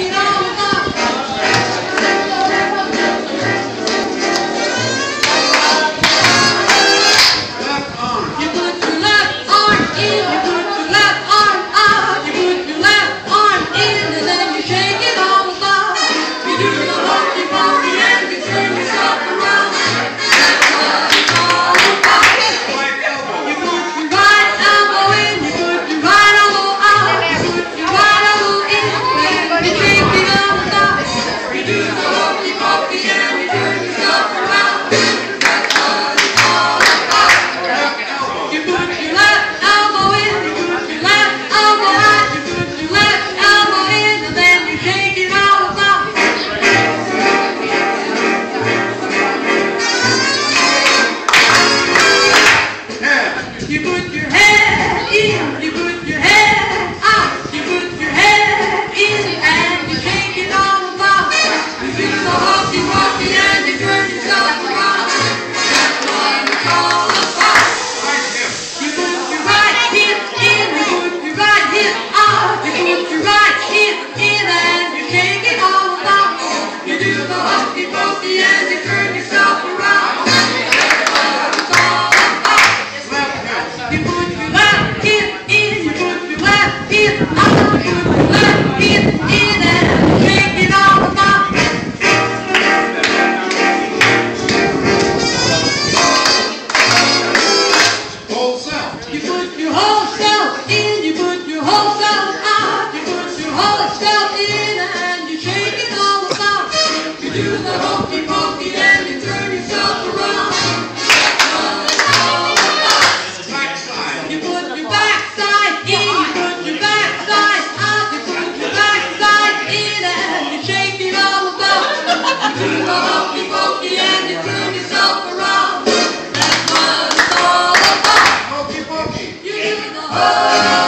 Tiramos. use the hokey pokey and you turn yourself around. You put your backside in, you put your backside out, you put your backside in and you shake it all about. You do the hokey pokey and you turn yourself around. All about. Hokey pokey.